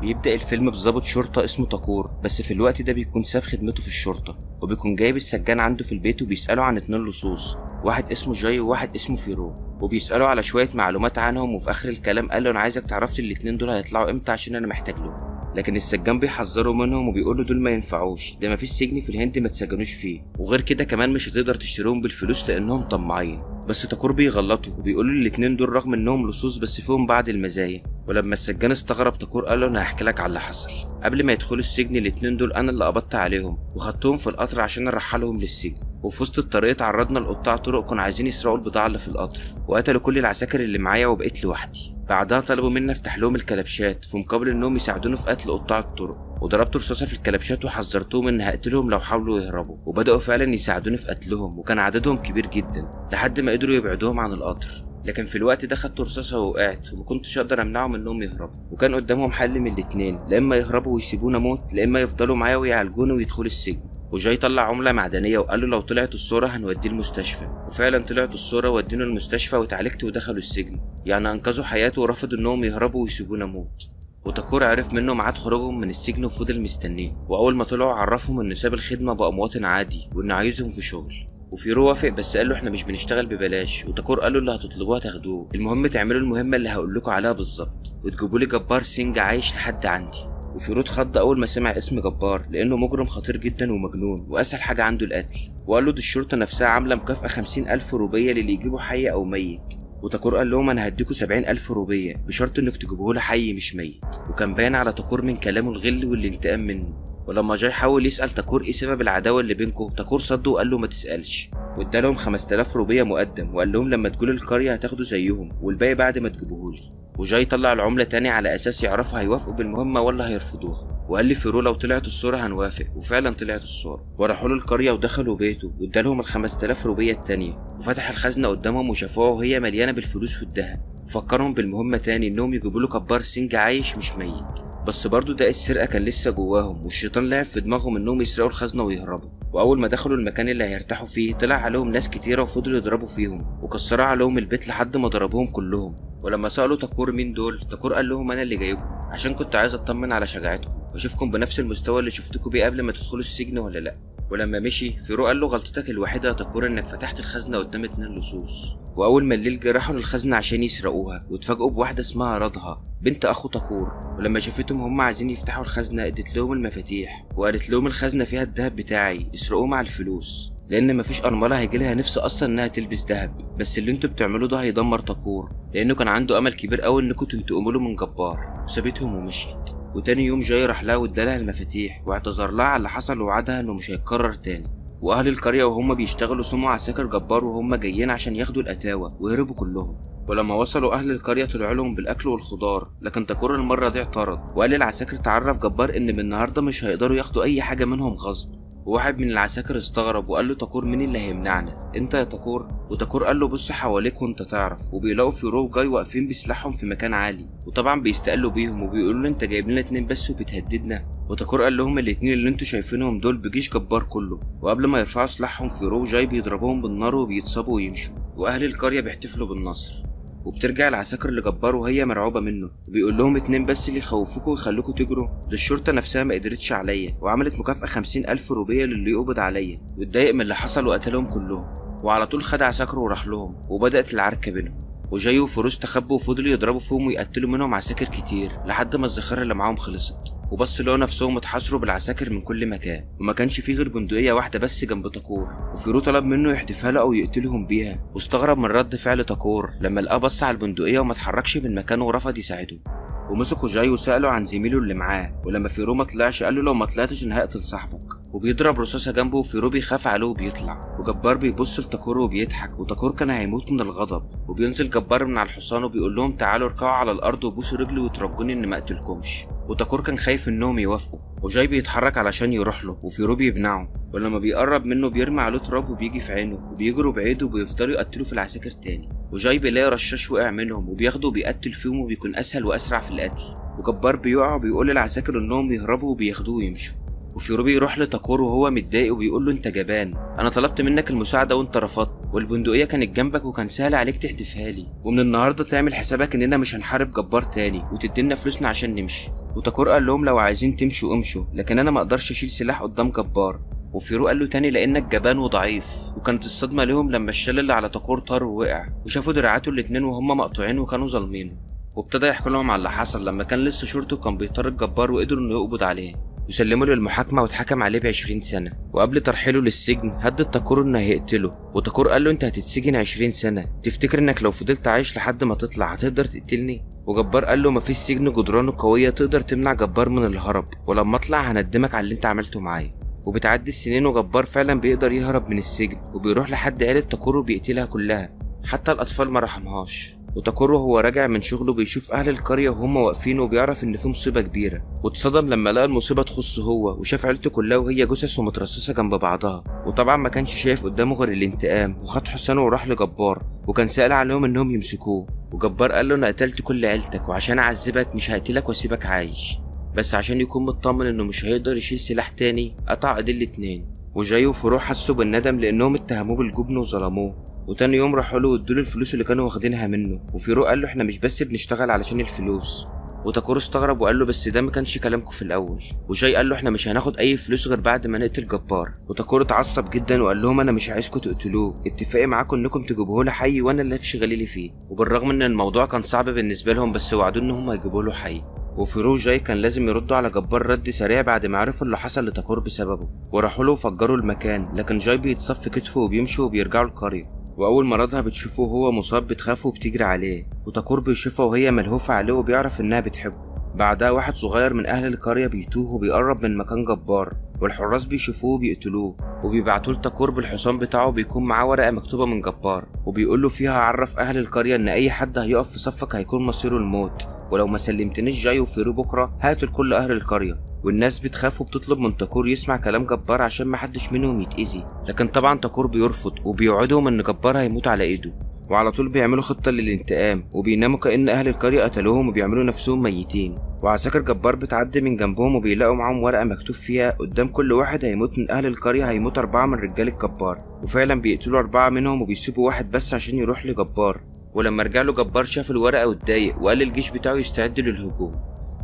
بيبدأ الفيلم بظابط شرطة اسمه تاكور بس في الوقت ده بيكون ساب خدمته في الشرطة وبيكون جايب السجان عنده في البيت وبيسأله عن اتنين لصوص واحد اسمه جاي وواحد اسمه فيرو وبيسأله على شوية معلومات عنهم وفي آخر الكلام قال له أنا عايزك تعرف لي الاتنين دول هيطلعوا إمتى عشان أنا محتاج لهم. لكن السجان بيحذروا منهم وبيقولوا دول ما ينفعوش ده مفيش سجن في الهند ما تسجنوش فيه وغير كده كمان مش هتقدر تشتريهم بالفلوس لأنهم طماعين. بس تاكور بيغلطوا وبيقولوا الاتنين دول رغم إنهم لصوص بس فيهم بعض المزايا. ولما السجان استغرب تاكور قال له أنا هحكي لك على اللي حصل. قبل ما يدخلوا السجن الاتنين دول أنا اللي قبضت عليهم وخدتهم في القطر عشان أرحلهم للسجن. وفي وسط الطريق اتعرضنا لقطاع طرق كانوا عايزين يسرقوا البضاعة اللي في القطر وقتلوا كل العساكر اللي معايا وبقيت لوحدي. بعدها طلبوا مني أفتح لهم الكلبشات في مقابل إنهم يساعدوني في قتل قطاع الطرق. وضربت رصاصة في الكلبشات وحذرتهم ان هقتلهم لو حاولوا يهربوا. وبدأوا فعلا يساعدوني في قتلهم وكان عددهم كبير جدا لحد ما قدروا يبعدوهم عن القطر. لكن في الوقت ده خدت رصاصة ووقعت وما كنتش أقدر أمنعهم إنهم يهربوا. وكان قدامهم حل من الاتنين لا إما يهربوا ويسيبونا موت لا إما يفضلوا معايا ويعالجوني ويدخلوا السجن. وجاي طلع عملة معدنية وقال له لو طلعت الصورة هنوديه المستشفى. وفعلا طلعت الصورة وودوه المستشفى واتعالجت ودخلوا السجن. يعني أنقذوا حياته ورفضوا إنهم يهربوا ويسيبوه يموت. وتاكور عرف منه ميعاد خروجهم من السجن وفضل مستنيه. وأول ما طلعوا عرفهم إنه ساب الخدمة بقى مواطن عادي وإنه عايزهم في شغل. وفيرو وافق بس قال له إحنا مش بنشتغل ببلاش. وتاكور قال له اللي هتطلبوه هتاخدوه المهم تعملوا المهمة اللي هقول لكم عليها بالظبط. وتجيبوا لي جبار سينج عايش لحد عندي. وفيرو اتخض أول ما سمع اسم جبار لأنه مجرم خطير جدا ومجنون وأسهل حاجة عنده القتل. وقال له دي الشرطة نفسها عاملة مكافأة خمسين ألف روبية للي يجيبه حي أو ميت. وتاكور قال لهم أنا هديكوا سبعين ألف روبية بشرط إنك تجيبوه حي مش ميت. وكان باين على تاكور من كلامه الغل والانتقام منه. ولما جاي حاول يسأل تاكور إيه سبب العداوة اللي بينكم تاكور صده وقال له ما تسألش. وادالهم 5000 روبية مقدم وقال لهم لما تيجوا لي القرية هتاخدوا زيهم والباقي بعد ما تجيبوهولي وجاي طلع العملة تاني على أساس يعرفوا هيوافقوا بالمهمة ولا هيرفضوها. وقال لفيرو لو طلعت الصورة هنوافق وفعلا طلعت الصورة. وراحوا له القرية ودخلوا بيته وادالهم ال 5000 روبية التانية. وفتح الخزنة قدامهم وشافوها وهي مليانة بالفلوس والذهب. وفكرهم بالمهمة تاني إنهم يجيبوا له جبار سينج عايش مش ميت. بس برضه داء السرقة كان لسه جواهم والشيطان لعب في دماغهم إنهم يسرقوا الخزنة ويهربوا. وأول ما دخلوا المكان اللي هيرتاحوا فيه طلع عليهم ناس كتيرة وفضلوا يضربوا فيهم وكسروا عليهم البيت لحد ما ضربوهم كلهم. ولما سألوا تاكور مين دول تاكور قال لهم أنا اللي جايبهم عشان كنت عايز أطمن على شجاعتكم وأشوفكم بنفس المستوى اللي شفتكوا بيه قبل ما تدخلوا السجن ولا لأ. ولما مشي فيرو قال له غلطتك الوحيدة يا تاكور إنك فتحت الخزنة قدام اتنين لصوص. وأول ما الليل جه راحوا للخزنة عشان يسرقوها واتفاجئوا بواحدة اسمها رادها بنت أخو تاكور ولما شافتهم هم عايزين يفتحوا الخزنة ادت لهم المفاتيح وقالت لهم الخزنة فيها الدهب بتاعي اسرقوه مع الفلوس. لأن مفيش أرملة هيجيلها نفس أصلا إنها تلبس دهب بس اللي أنتوا بتعملوه ده هيدمر تاكور لأنه كان عنده أمل كبير قوي إنكم تنتقموا له من جبار. وسابتهم ومشيت. وتاني يوم جاي راح لها وادالها المفاتيح واعتذر لها على اللي حصل ووعدها إنه مش هيتكرر تاني. وأهل القرية وهم بيشتغلوا سمعوا عساكر جبار وهم جايين عشان ياخدوا الاتاوه وهربوا كلهم. ولما وصلوا أهل القرية طلعوا لهم بالأكل والخضار لكن تاكور المرة دي اعترض. وقال للعساكر تعرفوا جبار إن من النهارده مش هيقدروا ياخدوا أي حاجة منهم غصب. وواحد من العساكر استغرب وقال له تاكور مين اللي هيمنعنا؟ انت يا تاكور. وتاكور قال له بص حواليك وانت تعرف. وبيلاقوا فيرو وجاي واقفين بسلاحهم في مكان عالي. وطبعا بيستقلوا بيهم وبيقولوا له انت جايب لنا اتنين بس وبتهددنا. وتاكور قال لهم الاتنين اللي أنتوا شايفينهم دول بجيش جبار كله. وقبل ما يرفعوا سلاحهم فيرو وجاي بيضربوهم بالنار وبيتصابوا ويمشوا. وأهل القرية بيحتفلوا بالنصر. وبترجع العساكر لجبار وهي مرعوبة منه. وبيقول لهم اتنين بس اللي يخوفوكوا ويخلوكوا تجروا. ده الشرطة نفسها ما قدرتش عليا وعملت مكافأة خمسين ألف روبية للي يقبض عليا. واتضايق من اللي حصل وقتلهم كلهم. وعلى طول خد عساكره وراح لهم وبدأت العركة بينهم. وجاي وفروس تخبوا وفضلوا يضربوا فيهم ويقتلوا منهم عساكر كتير لحد ما الذخيرة اللي معاهم خلصت. وبص لقوا نفسهم اتحاصروا بالعساكر من كل مكان. وما كانش فيه غير بندقية واحدة بس جنب تاكور. وفيرو طلب منه يحدفها له أو يقتلهم بيها. واستغرب من رد فعل تاكور لما لقاه بص على البندقية وما اتحركش من مكانه ورفض يساعده. ومسكوا جاي وسأله عن زميله اللي معاه. ولما فيرو ما طلعش قال له لو ما طلعتش أنا هقتل صاحبك. وبيضرب رصاصة جنبه وفيرو بيخاف عليه وبيطلع. وجبار بيبص لتاكور وبيضحك. وتاكور كان هيموت من الغضب. وبينزل جبار من على الحصان وبيقول لهم تعالوا اركعوا على الأرض وبوسوا رجلي وترجوني ان ما اقتلكمش وتاكور كان خايف إنهم يوافقوا وجاي بيتحرك علشان يروح له وفيرو بيمنعه ولما بيقرب منه بيرمي عليه تراب وبيجي في عينه وبيجروا بعيد وبيفضلوا يقتلوا في العساكر تاني. وجاي بيلاقي رشاش وقع منهم وبياخده وبيقتل فيهم وبيكون أسهل وأسرع في القتل. وجبار بيقع وبيقول للعساكر إنهم يهربوا وبياخدوه ويمشوا. وفيرو بيروح لتاكور وهو متضايق وبيقول له أنت جبان. أنا طلبت منك المساعدة وأنت رفضت. والبندقية كانت جنبك وكان سهل عليك تحدفها لي. ومن النهارده تعمل حسابك إننا مش هنحارب جبار تاني وتدينا فلوسنا عشان نمشي. وتاكور قال لهم لو عايزين تمشوا امشوا لكن أنا ما أقدرش أشيل سلاح قدام جبار. وفيرو قال له تاني لانك جبان وضعيف. وكانت الصدمة ليهم لما الشال اللي على تاكور طار ووقع. وشافوا دراعاته الاتنين وهم مقطوعين وكانوا ظالمينه وابتدى يحكي لهم على اللي حصل لما كان لسه شرطه كان بيطارد الجبار وقدروا إنه يقبض عليه. وسلموا له المحاكمة واتحكم عليه بعشرين سنة. وقبل ترحيله للسجن هدد تاكور إنه هيقتله. وتاكور قال له أنت هتتسجن عشرين سنة. تفتكر إنك لو فضلت عايش لحد ما تطلع هتقدر تقتلني؟ وجبار قال له مفيش سجن جدرانه قوية تقدر تمنع جبار من الهرب ولما اطلع هندمك على اللي انت عملته معايا. وبتعدي السنين وجبار فعلا بيقدر يهرب من السجن وبيروح لحد عيلة تاكور وبيقتلها كلها حتى الأطفال ما رحمهاش. وتاكورو وهو راجع من شغله بيشوف أهل القرية وهم واقفين وبيعرف إن في مصيبة كبيرة. واتصدم لما لقى المصيبة تخصه هو وشاف عيلته كلها وهي جثث ومترصصة جنب بعضها. وطبعا ما كانش شايف قدامه غير الانتقام وخد حسانه وراح لجبار وكان سأل عليهم إنهم يمسكوه. وجبار قال له أنا قتلت كل عيلتك وعشان أعذبك مش هقتلك وأسيبك عايش. بس عشان يكون مطمن إنه مش هيقدر يشيل سلاح تاني قطع إيديه الاتنين. وجاي وفروح حسوا بالندم لأنهم اتهموه بالجبن وظلموه. وتاني يوم راحوا له وادوا الفلوس اللي كانوا واخدينها منه. وفيرو قال له إحنا مش بس بنشتغل علشان الفلوس. وتاكورو استغرب وقال له بس ده ما كانش كلامكم في الأول. وجاي قال له إحنا مش هناخد أي فلوس غير بعد ما نقتل جبار. وتاكورو اتعصب جدا وقال لهم أنا مش عايزكم تقتلوه. اتفاقي معاكم إنكم تجيبوه له حي وأنا اللي هشفي غليلي فيه. وبالرغم إن الموضوع كان صعب بالنسبة لهم بس وعدوه إن هم هيجيبوه له حي. وفيرو جاي كان لازم يردوا على جبار رد سريع بعد ما عرفوا اللي حصل لتاكور بسببه. وراحوا له وفجروا المكان لكن جاي بيتصاب كتفه وبيمشوا وبيرجعوا القرية. وأول ما رضها بتشوفه وهو مصاب بتخاف وبتجري عليه. وتاكور بيشوفها وهي ملهوفة عليه وبيعرف إنها بتحبه. بعدها واحد صغير من أهل القرية بيتوه وبيقرب من مكان جبار والحراس بيشوفوه وبيقتلوه وبيبعتوا لتاكور بالحصان بتاعه بيكون معاه ورقة مكتوبة من جبار وبيقول له فيها عرف أهل القرية إن أي حد هيقف في صفك هيكون مصيره الموت ولو ما سلمتنيش جاي وفيرو بكرة هقتل كل أهل القرية. والناس بتخاف وبتطلب من تاكور يسمع كلام جبار عشان محدش منهم يتأذي لكن طبعا تاكور بيرفض وبيوعدهم إن جبار هيموت على إيده. وعلى طول بيعملوا خطة للانتقام وبيناموا كأن أهل القرية قتلوهم وبيعملوا نفسهم ميتين. وعساكر جبار بتعدي من جنبهم وبيلاقوا معاهم ورقة مكتوب فيها قدام كل واحد هيموت من أهل القرية هيموت أربعة من رجال الجبار. وفعلا بيقتلوا أربعة منهم وبيسيبوا واحد بس عشان يروح لجبار. ولما رجع له جبار شاف الورقة واتضايق وقال للجيش بتاعه يستعد للهجوم.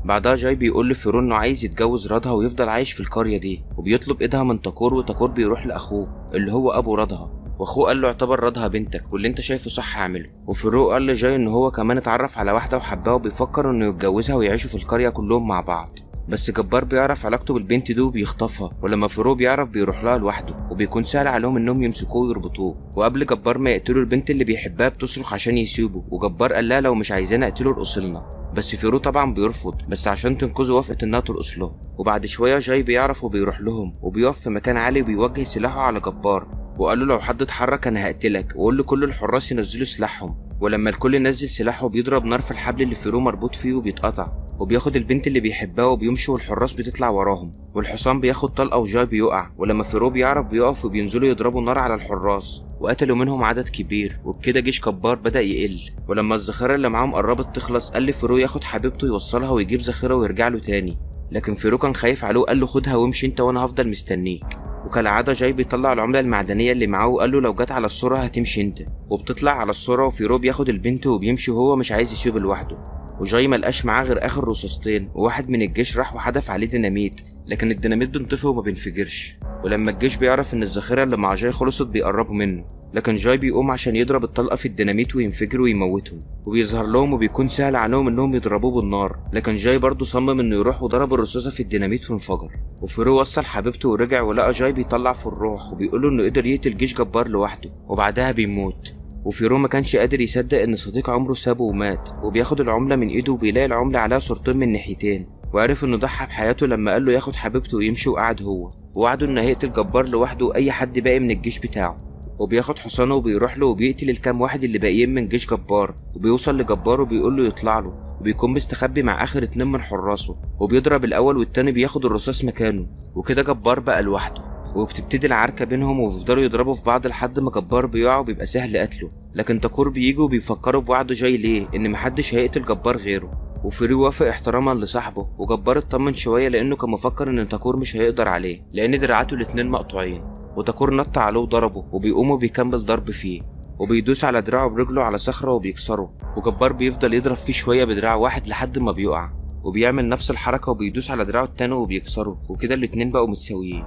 بعدها جاي بيقول لفيرو إنه عايز يتجوز رضها ويفضل عايش في القرية دي. وبيطلب إيدها من تاكور وتاكور بيروح لأخوه اللي هو أبو رضها. واخوه قال له اعتبر رضها بنتك واللي انت شايفه صح اعمله. وفيرو قال لجاي ان هو كمان اتعرف على واحدة وحبها وبيفكر انه يتجوزها ويعيشوا في القرية كلهم مع بعض. بس جبار بيعرف علاقته بالبنت دي وبيخطفها ولما فيرو بيعرف بيروح لها لوحده وبيكون سهل عليهم انهم يمسكوه ويربطوه. وقبل جبار ما يقتلوا البنت اللي بيحبها بتصرخ عشان يسيبه وجبار قال لها لو مش عايزانا اقتله ارقصلنا بس فيرو طبعا بيرفض بس عشان تنقذه وافقت انها ترقص له. وبعد شوية جاي بيعرف وبيروح لهم وبيقف في مكان عالي وبيوجه سلاحه على جبار. وقال له لو حد اتحرك أنا هقتلك. وقول لكل الحراس ينزلوا سلاحهم. ولما الكل نزل سلاحه بيضرب نار في الحبل اللي فيرو مربوط فيه وبيتقطع. وبياخد البنت اللي بيحبها وبيمشي والحراس بتطلع وراهم. والحصان بياخد طلقة وجاي بيقع. ولما فيرو بيعرف بيقف وبينزلوا يضربوا نار على الحراس. وقتلوا منهم عدد كبير. وبكده جيش جبار بدأ يقل. ولما الذخيرة اللي معاهم قربت تخلص قال لفيرو ياخد حبيبته يوصلها ويجيب ذخيرة ويرجع له تاني. لكن فيرو كان خايف عليه وقال له خدها وامشي انت وأنا هفضل مستنيك. وكالعادة جاي بيطلع العملة المعدنية اللي معاه وقال له لو جت على الصورة هتمشي انت. وبتطلع على الصورة وفيرو بياخد البنت وبيمشي وهو مش عايز يسيبه لوحده. وجاي ملقاش معاه غير آخر رصاصتين. وواحد من الجيش راح وحدف عليه ديناميت. لكن الديناميت بينطفي وما بينفجرش. ولما الجيش بيعرف إن الذخيرة اللي مع جاي خلصت بيقربوا منه. لكن جاي بيقوم عشان يضرب الطلقة في الديناميت وينفجر ويموتهم وبيظهر لهم وبيكون سهل عليهم إنهم يضربوه بالنار. لكن جاي برضه صمم إنه يروح وضرب الرصاصة في الديناميت وانفجر. وفيرو وصل حبيبته ورجع ولقى جاي بيطلع في الروح وبيقوله إنه قدر يقتل جيش جبار لوحده وبعدها بيموت. وفيرو ما كانش قادر يصدق إن صديق عمره سابه ومات وبياخد العملة من إيده وبيلاقي العملة عليها صورتين من ناحيتين. وعرف إنه ضحى بحياته لما قال له ياخد حبيبته ويمشي وقعد هو. ووعده إنه هيقتل جبار لوحده وأي حد باقي من الجيش بتاعه. وبياخد حصانه وبيروح له وبيقتل الكام واحد اللي باقيين من جيش جبار. وبيوصل لجبار وبيقول له يطلع له وبيكون مستخبي مع آخر اتنين من حراسه. وبيضرب الأول والتاني بياخد الرصاص مكانه. وكده جبار بقى لوحده. وبتبتدي العركة بينهم وبيفضلوا يضربوا في بعض لحد ما جبار بيقع وبيبقى سهل قتله. لكن تاكور بيجوا وبيفكروا بوعده جاي ليه؟ إن محدش هيقتل جبار غيره. وفيرو وافق احتراما لصاحبه. وجبار اطمن شوية لأنه كان مفكر إن تاكور مش هيقدر عليه لأن دراعاته الاتنين مقطوعين. وتاكور نط عليه وضربه وبيقوم وبيكمل ضرب فيه وبيدوس على دراعه برجله على صخرة وبيكسره. وجبار بيفضل يضرب فيه شوية بدراع واحد لحد ما بيقع وبيعمل نفس الحركة وبيدوس على دراعه التاني وبيكسره. وكده الاتنين بقوا متساويين.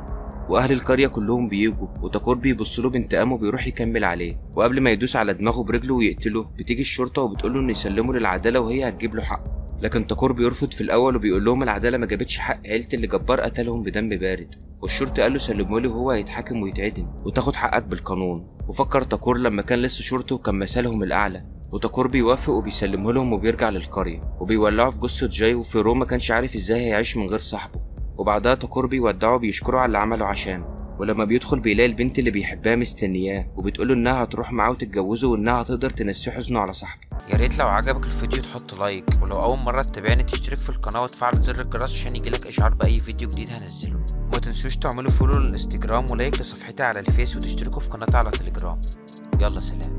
وأهل القرية كلهم بيجوا بيبص له بانتقام وبيروح يكمل عليه. وقبل ما يدوس على دماغه برجله ويقتله بتيجي الشرطة وبتقول له إنه يسلمه للعدالة وهي هتجيب له حقه لكن تاكور بيرفض في الأول وبيقول لهم العدالة ما جابتش حق. عيلة اللي جبار قتلهم بدم بارد. والشرطي قال له سلمه لي وهو هيتحاكم ويتعدم وتاخد حقك بالقانون. وفكر تاكور لما كان لسه شرطي وكان مثالهم الأعلى. وتاكور بيوافق وبيسلمه لهم وبيرجع للقرية. وبيولعوا في جثة جاي وفيرو ما كانش عارف إزاي هيعيش من غير صاحبه. وبعدها تاكور بيودعه بيشكره على اللي عمله عشانه. ولما بيدخل بيلاقي البنت اللي بيحبها مستنياه وبتقوله إنها هتروح معاه وتتجوزه وإنها هتقدر تنسيه حزنه على صاحبه يا ريت لو عجبك الفيديو تحط like ولو أول مرة تتابعني تشترك في القناة وتفعل زر الجرس عشان يجيلك إشعار بأي فيديو جديد هنزله. وما تنسوش تعملوا follow للانستجرام و like لصفحتي على الفيس وتشتركوا في قناتي على تليجرام. يلا سلام.